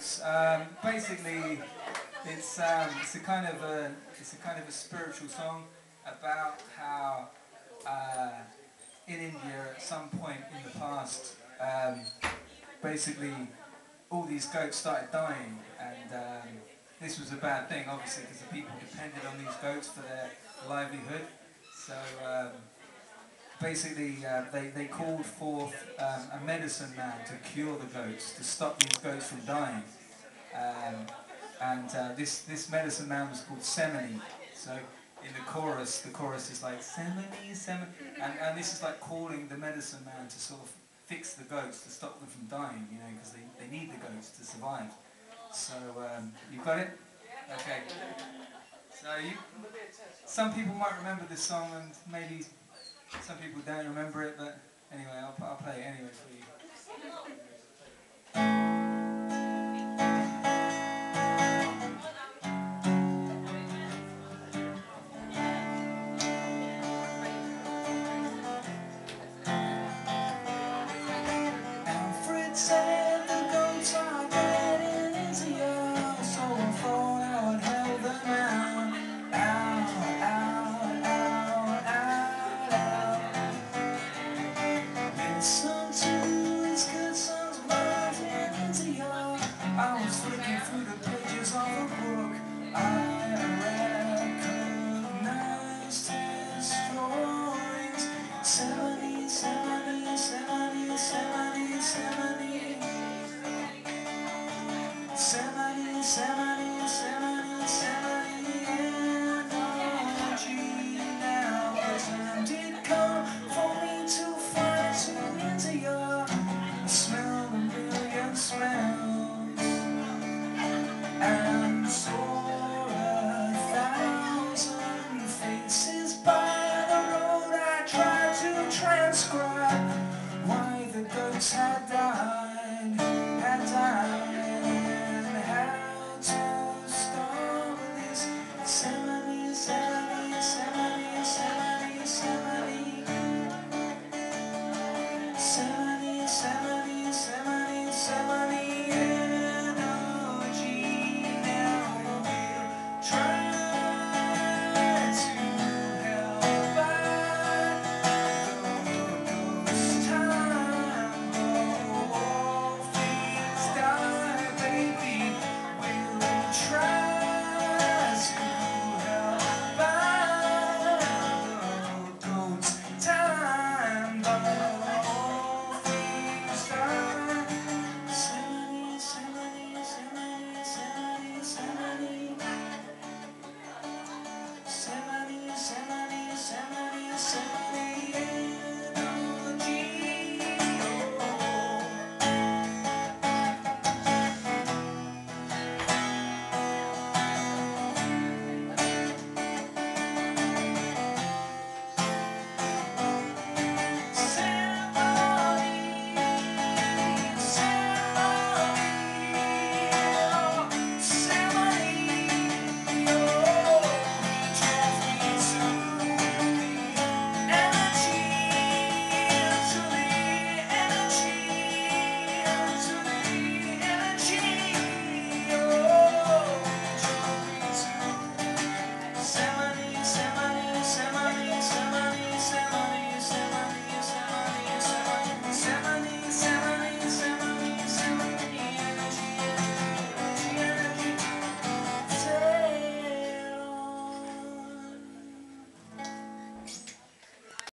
goats. Um, basically, it's um, it's a kind of a it's a kind of a spiritual song about how uh, in India at some point in the past, um, basically all these goats started dying, and um, this was a bad thing, obviously, because the people depended on these goats for their livelihood. So um, basically, uh, they, they called forth um, a medicine man to cure the goats, to stop these goats from dying. Um, and uh, this, this medicine man was called Semini. So in the chorus, the chorus is like, Semini, Semini. And, and this is like calling the medicine man to sort of fix the goats, to stop them from dying, you know, because they, they need the goats to survive. So um, you got it? Okay. So you, some people might remember this song and maybe some people don't remember it, but anyway, I'll, I'll play it anyway for you. Alfred said out. time